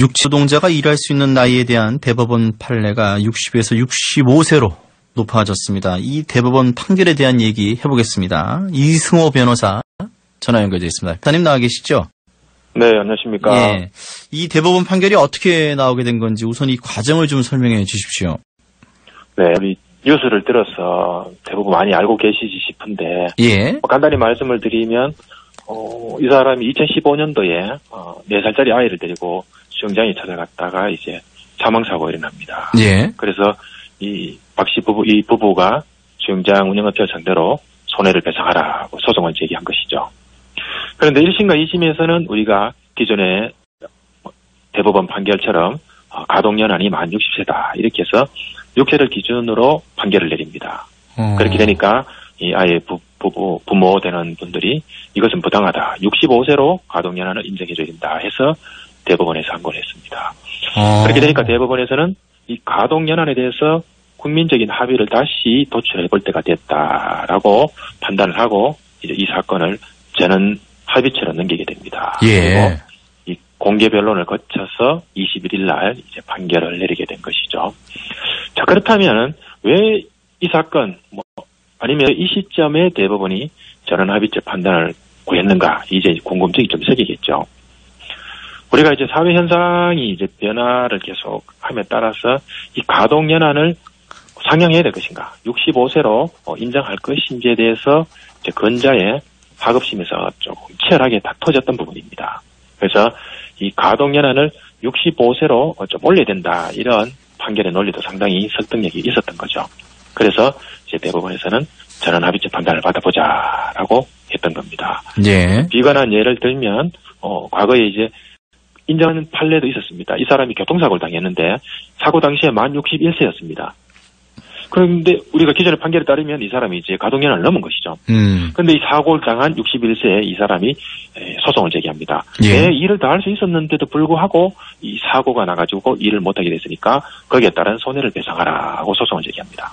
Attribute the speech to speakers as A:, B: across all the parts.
A: 육체 노동자가 일할 수 있는 나이에 대한 대법원 판례가 60에서 65세로 높아졌습니다. 이 대법원 판결에 대한 얘기 해보겠습니다. 이승호 변호사 전화 연결되어 있습니다. 대님 나와 계시죠?
B: 네, 안녕하십니까.
A: 예. 이 대법원 판결이 어떻게 나오게 된 건지 우선 이 과정을 좀 설명해 주십시오.
B: 네, 우리 뉴스를 들어서 대부분 많이 알고 계시지 싶은데
A: 예.
B: 뭐 간단히 말씀을 드리면 어, 이 사람이 2015년도에 어, 4살짜리 아이를 데리고 수영장에 찾아갔다가 이제 사망사고가 일어납니다.
A: 예.
B: 그래서 이 박씨 부부, 이 부부가 수영장 운영업체 상대로 손해를 배상하라고 소송을 제기한 것이죠. 그런데 1심과 2심에서는 우리가 기존의 대법원 판결처럼 어, 가동연한이 만 60세다 이렇게 해서 6세를 기준으로 판결을 내립니다.
A: 어.
B: 그렇게 되니까 이 아이의 부, 부부, 부모 되는 분들이 이것은 부당하다. 65세로 가동연한을 인정해줘야 된다 해서 대법원에서 항고를 했습니다.
A: 어.
B: 그렇게 되니까 대법원에서는 이 가동 연한에 대해서 국민적인 합의를 다시 도출해 볼 때가 됐다라고 판단을 하고 이제 이 사건을 저는 합의체로 넘기게 됩니다.
A: 예.
B: 그리고 이 공개 변론을 거쳐서 21일 날 이제 판결을 내리게 된 것이죠. 자 그렇다면 왜이 사건 뭐 아니면 이 시점에 대법원이 저런 합의체 판단을 구했는가 이제 궁금증이 좀 생기겠죠. 우리가 이제 사회 현상이 이제 변화를 계속 함에 따라서 이 가동 연한을 상향해야 될 것인가, 65세로 어, 인정할 것인지에 대해서 이제 건자의 하급심에서 조금 치열하게 다퉈졌던 부분입니다. 그래서 이 가동 연한을 65세로 좀 올려야 된다 이런 판결의 논리도 상당히 설득력이 있었던 거죠. 그래서 이제 대법원에서는 전원 합의체 판단을 받아보자라고 했던 겁니다.
A: 예.
B: 비관한 예를 들면 어 과거에 이제 인정하는 판례도 있었습니다. 이 사람이 교통사고를 당했는데 사고 당시에 만 61세였습니다. 그런데 우리가 기존의 판결에 따르면 이 사람이 이제 가동연한을 넘은 것이죠.
A: 음.
B: 그런데 이 사고를 당한 61세의 이 사람이 에, 소송을 제기합니다.
A: 예.
B: 내 일을 다 할 수 있었는데도 불구하고 이 사고가 나가지고 일을 못하게 됐으니까 거기에 따른 손해를 배상하라고 소송을 제기합니다.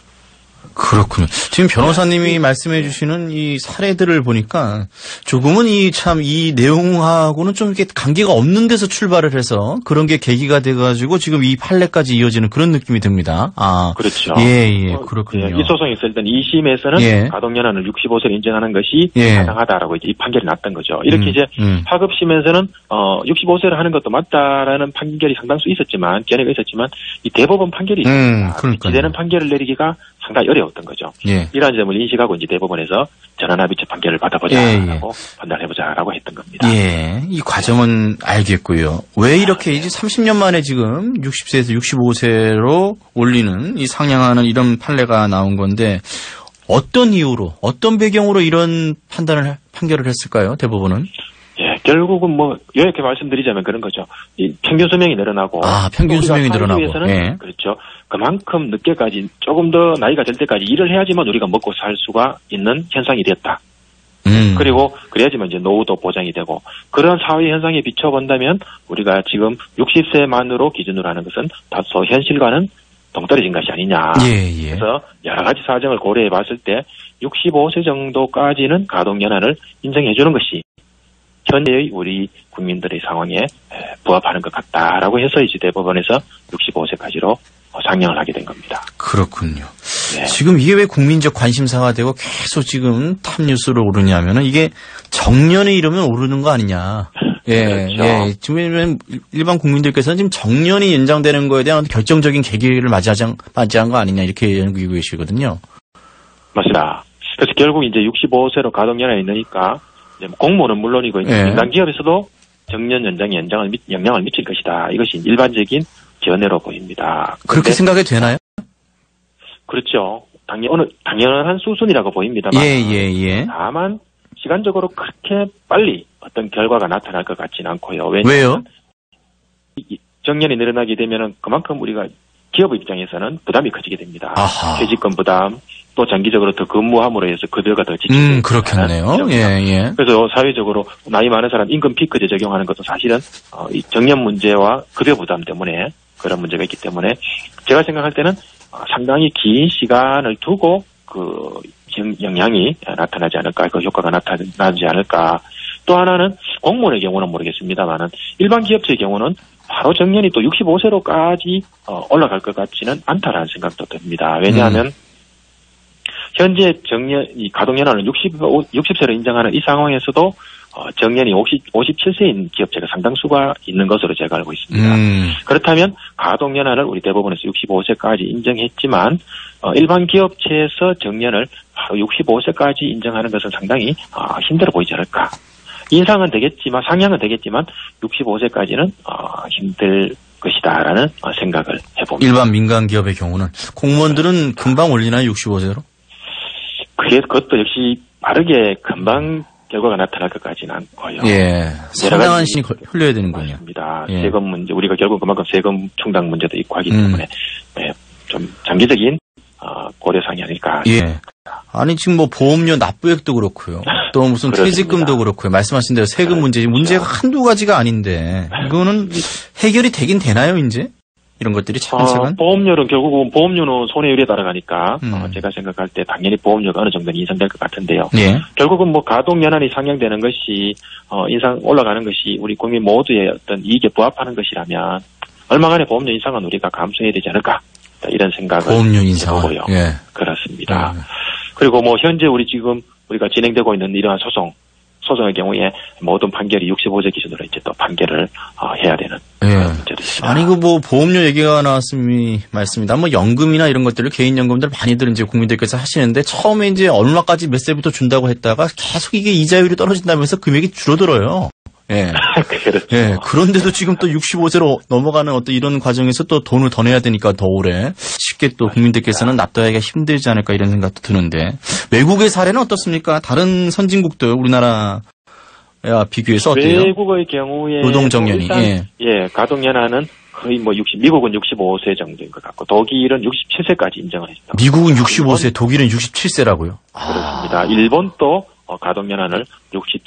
A: 그렇군요. 지금 변호사님이 말씀해 주시는 이 사례들을 보니까 조금은 이 참 이 내용하고는 좀 이렇게 관계가 없는 데서 출발을 해서 그런 게 계기가 돼가지고 지금 이 판례까지 이어지는 그런 느낌이 듭니다. 아.
B: 그렇죠.
A: 예, 예,
B: 어,
A: 그렇군요.
B: 예, 이 소송이 있을 땐 2심에서는
A: 예.
B: 가동연한을 65세로 인정하는 것이
A: 예.
B: 타당하다라고 이제 이 판결이 났던 거죠. 이렇게
A: 음,
B: 이제
A: 음.
B: 하급심에서는 어 65세로 하는 것도 맞다라는 판결이 상당수 있었지만 견해가 있었지만 이 대법원 판결이
A: 음,
B: 있습니다. 기대는 판결을 내리기가 상당히 어려웠던 거죠.
A: 예.
B: 이러한 점을 인식하고 이제 대법원에서 전환합의체 판결을
A: 예,
B: 받아보자라고 판단해보자라고 했던 겁니다.
A: 예, 이 과정은 알겠고요. 왜 이렇게 이제 30년 만에 지금 60세에서 65세로 올리는 이 상향하는 이런 판례가 나온 건데 어떤 이유로, 어떤 배경으로 이런 판단을 판결을 했을까요? 대법원은?
B: 예, 결국은 뭐 이렇게 말씀드리자면 그런 거죠. 이 평균 수명이 늘어나고
A: 아, 평균 수명이 늘어나고.
B: 위해서는
A: 예.
B: 그렇죠. 그만큼 늦게까지 조금 더 나이가 들 때까지 일을 해야지만 우리가 먹고 살 수가 있는 현상이 됐다.
A: 음.
B: 그리고 그래야지만 이제 노후도 보장이 되고 그런 사회 현상에 비춰본다면 우리가 지금 60세만으로 기준으로 하는 것은 다소 현실과는 동떨어진 것이 아니냐.
A: 예, 예.
B: 그래서 여러 가지 사정을 고려해 봤을 때 65세 정도까지는 가동연한을 인정해 주는 것이 현재의 우리 국민들의 상황에 에, 부합하는 것 같다라고 해서 이제 대법원에서 65세까지로 상향을 하게 된 겁니다.
A: 그렇군요.
B: 네.
A: 지금 이게 왜 국민적 관심사가 되고 계속 지금 탑뉴스로 오르냐면은 이게 정년에 이르면 오르는 거 아니냐. 예,
B: 그렇죠.
A: 예. 지금 일반 국민들께서는 지금 정년이 연장되는 거에 대한 결정적인 계기를 맞이하지, 맞이한 거 아니냐 이렇게 연구하고 계시거든요.
B: 맞습니다. 그래서 결국 이제 65세로 가동연한이 있으니까 공무원은 물론이고
A: 예.
B: 민간 기업에서도 정년 연장에 연장을 미- 영향을 미칠 것이다. 이것이 일반적인 견해로 보입니다.
A: 그렇게 생각해도 되나요?
B: 그렇죠. 당연 어느 당연한 수순이라고 보입니다만
A: 예, 예, 예.
B: 다만 시간적으로 그렇게 빨리 어떤 결과가 나타날 것 같지는 않고요.
A: 왜요?
B: 이- 정년이 늘어나게 되면은 그만큼 우리가 기업 입장에서는 부담이 커지게 됩니다.
A: 아하.
B: 퇴직금 부담, 또 장기적으로 더 근무함으로 해서 급여가 더 지치게
A: 음, 그렇겠네요. 예, 예.
B: 그래서 사회적으로 나이 많은 사람 임금 피크제 적용하는 것도 사실은 어, 이 정년 문제와 급여 부담 때문에 그런 문제가 있기 때문에 제가 생각할 때는 어, 상당히 긴 시간을 두고 그 영- 영향이 나타나지 않을까, 그 효과가 나타나지 않을까. 또 하나는 공무원의 경우는 모르겠습니다만은 일반 기업체의 경우는 바로 정년이 또 65세로까지 어, 올라갈 것 같지는 않다라는 생각도 듭니다. 왜냐하면
A: 음.
B: 현재 정년 이 가동 연한을 60 60세로 인정하는 이 상황에서도 어, 정년이 50 57세인 기업체가 상당수가 있는 것으로 제가 알고 있습니다.
A: 음.
B: 그렇다면 가동 연한을 우리 대법원에서 65세까지 인정했지만 어, 일반 기업체에서 정년을 바로 65세까지 인정하는 것은 상당히 어, 힘들어 보이지 않을까. 인상은 되겠지만 상향은 되겠지만 65세까지는 어, 힘들 것이다라는 어, 생각을 해봅니다.
A: 일반 민간 기업의 경우는 공무원들은 금방 올리나요? 65세로?
B: 그게 그것도 역시 빠르게 금방 결과가 나타날 것까지는 않고요.
A: 예. 상당한 신이 걸- 흘려야 되는군요.
B: 맞습니다.
A: 예.
B: 세금 문제 우리가 결국 그만큼 세금 충당 문제도 있고 하기
A: 음.
B: 때문에 예, 좀 장기적인 어, 고려사항이 아닐까.
A: 예. 아니 지금 뭐 보험료 납부액도 그렇고요. 또 무슨. 퇴직금도 그렇고요. 말씀하신 대로 세금 문제 문제가 한두 가지가 아닌데 이거는 해결이 되긴 되나요, 이제? 이런 것들이
B: 어,
A: 차근차근.
B: 보험료는 결국은 보험료는 손해율에 따라가니까
A: 음.
B: 어, 제가 생각할 때 당연히 보험료가 어느 정도는 인상될 것 같은데요.
A: 예.
B: 결국은 뭐 가동 연한이 상향되는 것이 어, 인상 올라가는 것이 우리 국민 모두의 어떤 이익에 부합하는 것이라면 얼마간의 보험료 인상은 우리가 감수해야 되지 않을까 이런 생각을
A: 보험료 인상.
B: 해보고요.
A: 예.
B: 그렇습니다.
A: 음.
B: 그리고 뭐 현재 우리 지금 우리가 진행되고 있는 이러한 소송 소송의 경우에 모든 판결이 65세 기준으로 이제 또 판결을 어, 해야 되는
A: 예.
B: 그런 문제도 있습니다.
A: 아니 그 뭐 보험료 얘기가 나왔음이 말씀입니다. 뭐 연금이나 이런 것들을 개인 연금들 많이들 이제 국민들께서 하시는데 처음에 이제 얼마까지 몇 세부터 준다고 했다가 계속 이게 이자율이 떨어진다면서 금액이 줄어들어요. 예.
B: 그렇죠.
A: 예. 그런데도 지금 또 65세로 넘어가는 어떤 이런 과정에서 또 돈을 더 내야 되니까 더 오래 쉽게 또 국민들께서는 납득하기가 힘들지 않을까 이런 생각도 드는데 외국의 사례는 어떻습니까? 다른 선진국들 우리나라 와 비교해서 어때요?
B: 외국의 경우에
A: 노동 정년이, 예.
B: 예, 가동 연한은 거의 뭐 60, 미국은 65세 정도인 것 같고 독일은 67세까지 인정을 했다.
A: 미국은 65세, 독일은 67세라고요.
B: 그렇습니다. 일본도 어, 가동 연한을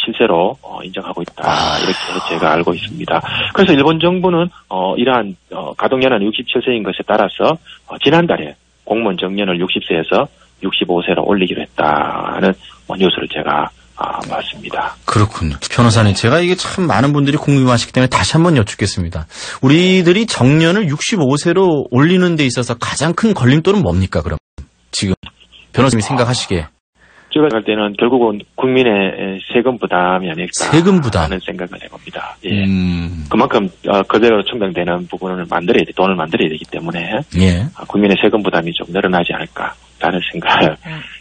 B: 67세로 어, 인정하고 있다.
A: 아.
B: 이렇게 제가 알고 있습니다. 그래서 일본 정부는 어, 이러한 어, 가동 연한 67세인 것에 따라서 어, 지난달에 공무원 정년을 60세에서 65세로 올리기로 했다는 뭐 뉴스를 제가 아, 봤습니다.
A: 그렇군요. 변호사님, 제가 이게 참 많은 분들이 궁금하시기 때문에 다시 한번 여쭙겠습니다. 우리들이 정년을 65세로 올리는 데 있어서 가장 큰 걸림돌은 뭡니까, 그럼? 지금. 변호사님이 생각하시기에.
B: 제가 할 때는 결국은 국민의 세금 부담이 아닐까
A: 세금 부담.
B: 하는 생각을 해봅니다. 예.
A: 음,
B: 그만큼 어, 그대로 충당되는 부분을 만들어야 돼, 돈을 만들어야 되기 때문에
A: 예.
B: 아, 국민의 세금 부담이 좀 늘어나지 않을까 라는 생각을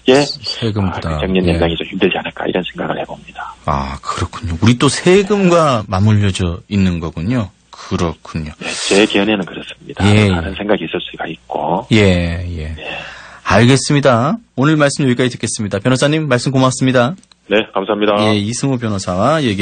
B: 예,
A: 세금
B: 아,
A: 부담.
B: 정년
A: 예.
B: 연장이 좀 힘들지 않을까 이런 생각을 해봅니다.
A: 아, 그렇군요. 우리 또 세금과 맞물려져 있는 거군요. 그렇군요.
B: 예, 제 견해는 그렇습니다.
A: 예, 예.
B: 다른 생각이 있을 수가 있고
A: 예, 예. 알겠습니다. 오늘 말씀 여기까지 듣겠습니다. 변호사님 말씀 고맙습니다.
B: 네 감사합니다.
A: 예, 이승우 변호사와 얘기